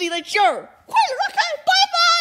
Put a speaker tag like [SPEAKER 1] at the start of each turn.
[SPEAKER 1] Like, sure, okay, bye bye.